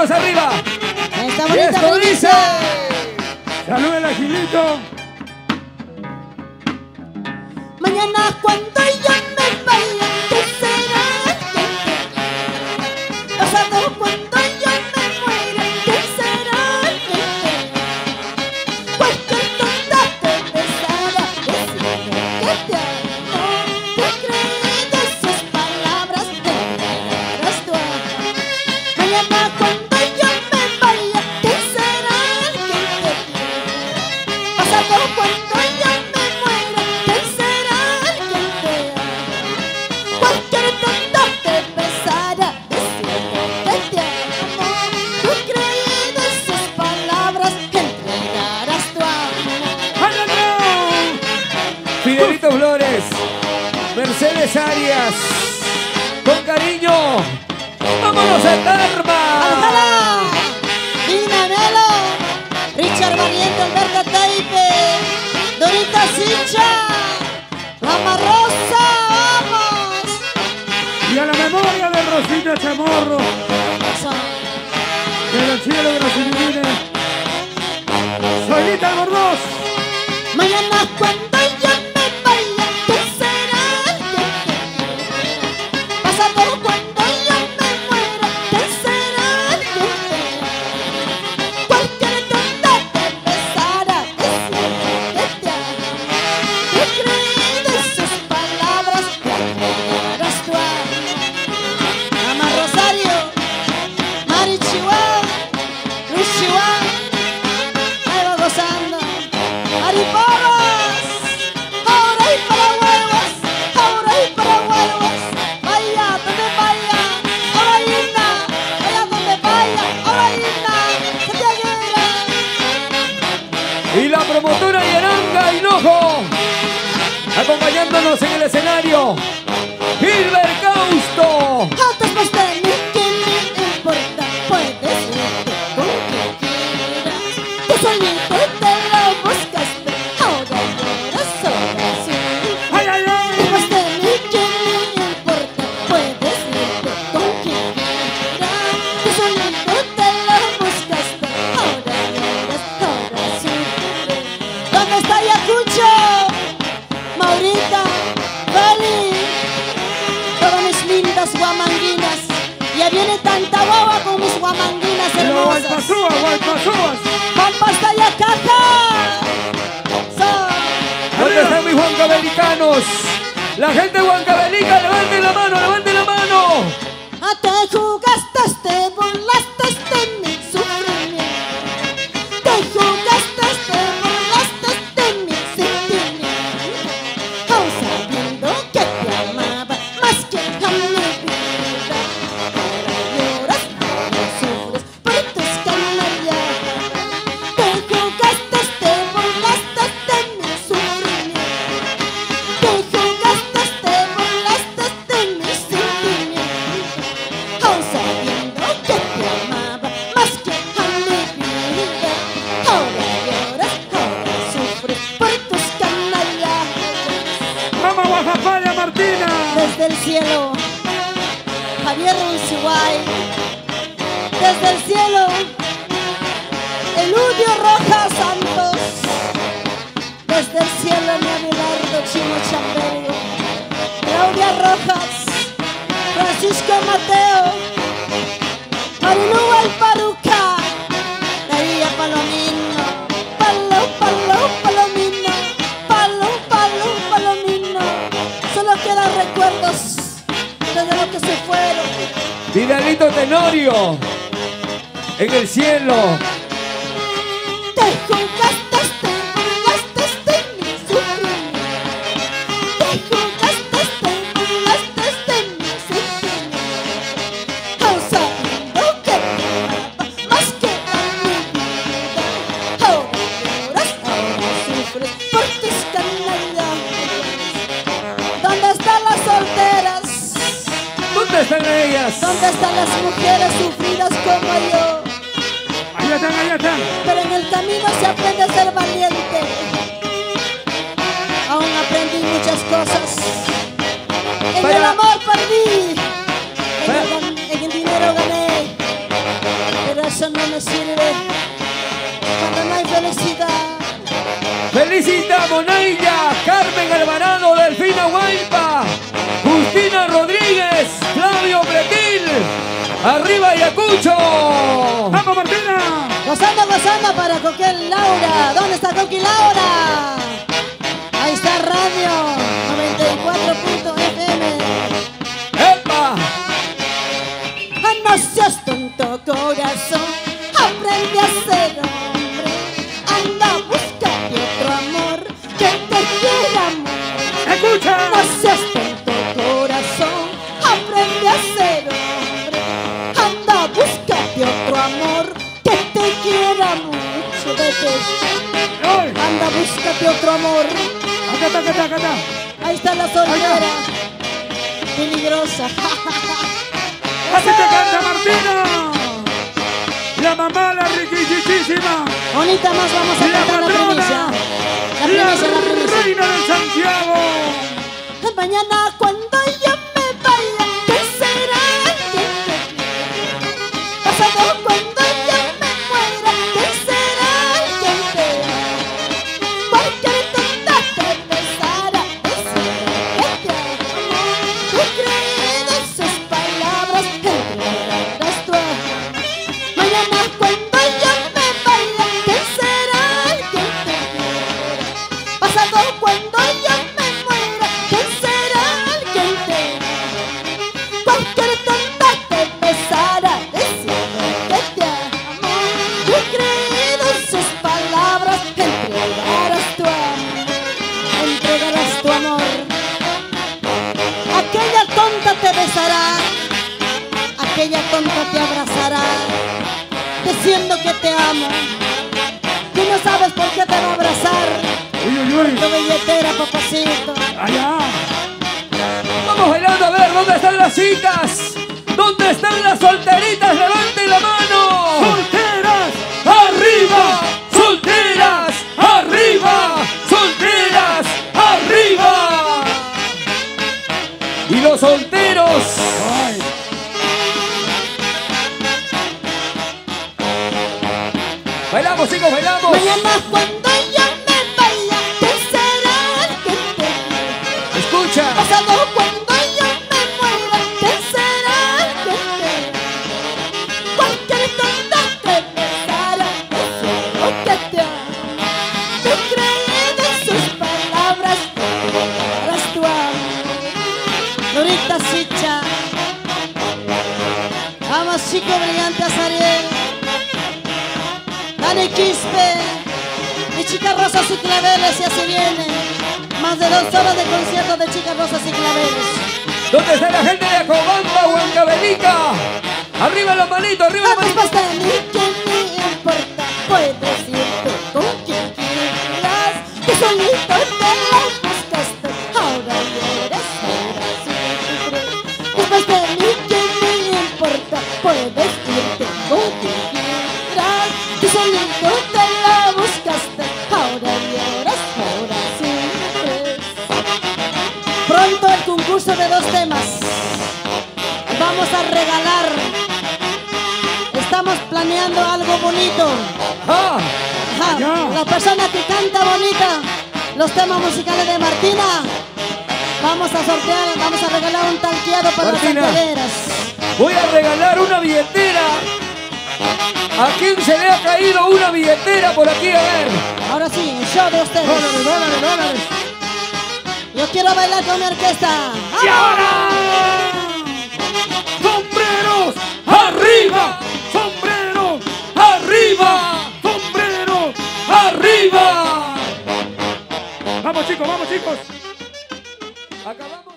manitos arriba. Esta Y bonita esto dice. dice. Salud el Gilito. Mañana cuando yo Fidelito Flores. Mercedes Arias. Con cariño. Vámonos a Karma. Alberto Taipe, Dorita Sicha, Mama Rosa, vamos. Y a la memoria de Rosita Chamorro. Eso. Que el cielo de los ilumine. Solita Gordós. Mañana cuando la promotora Yaranga Hinojo. Acompañándonos en el escenario. Tanta guagua con mis guamanguinas hermosas. Guaypazúa, Guaypazúas. ¡Pampa hasta Yacaja! So- ¿Dónde están mis huancabelicanos? La gente huancabelica, levanten la mano, levanten la mano. Ah, te jugaste, te Guajapaya Martina. Desde el cielo, Javier Ronciguay. Desde el cielo, Eludio Rojas Santos. Desde el cielo, mi Abelardo Chino Chamberio. Claudia Rojas, Francisco Mateo, Marilu Alparuca, Vidalito Tenorio. En el cielo. Te están ellas? ¿Dónde están las mujeres sufridas como yo? Allá están, allá están. Pero en el camino se aprende a ser valiente. Aún aprendí muchas cosas. En el amor perdí. En el, dinero gané. Pero eso no me sirve. Cuando no hay felicidad. Felicita Monaya, Carmen Alvarado. Arriba Ayacucho. ¡Vamos, Martina! Gozando, gozando para Coquel Laura. ¿Dónde está Coqui Laura? Ahí está Radio búscate otro amor que te quiera mucho. Vete, anda, búscate otro amor. Acá está, acá está, acá está. Ahí está la soltera, peligrosa. ¡Así te canta Martina! La mamá, la riquichichísima. Bonita más vamos a La cantar la primicia. patrona. La primicia, la primicia. reina de Santiago. Mañana cuando aquella tonta te abrazará, diciendo que te amo. Tú no sabes por qué te va a abrazar. Uy, uy, uy. Tu billetera, papacito. Allá. Vamos bailando a ver dónde están las chicas. ¿Dónde están las solteritas? Levanten la mano. ¡Solteras! Sicha. Vamos, chico brillante Azariel. Dani Quispe. Mi chica Rosas y Claveles y así viene. Más de dos horas de concierto de chicas Rosas y Claveles. ¿Dónde está la gente de Acobamba, Huancavelica? Arriba los manitos, arriba los manitos. Quien quieras. Tú solito te la buscaste. Ahora eres ahora sí Pronto el concurso de dos temas. Vamos a regalar. Estamos planeando algo bonito. ¡Ah! Ajá, Ya. La persona que canta bonita los temas musicales de Martina. Vamos a sortear, vamos a regalar un tanqueado para Martina. las hospederas. Voy a regalar una billetera. ¿A quién se le ha caído una billetera por aquí? A ver. Ahora sí, el show de ustedes. ¡Dólares, dólares, dólares! Yo quiero bailar con mi orquesta. ¡Y ahora! ¡Sombreros! ¡Arriba! ¡Sombreros! ¡Arriba! ¡Sombreros! ¡Arriba! Vamos chicos, vamos chicos. Acabamos.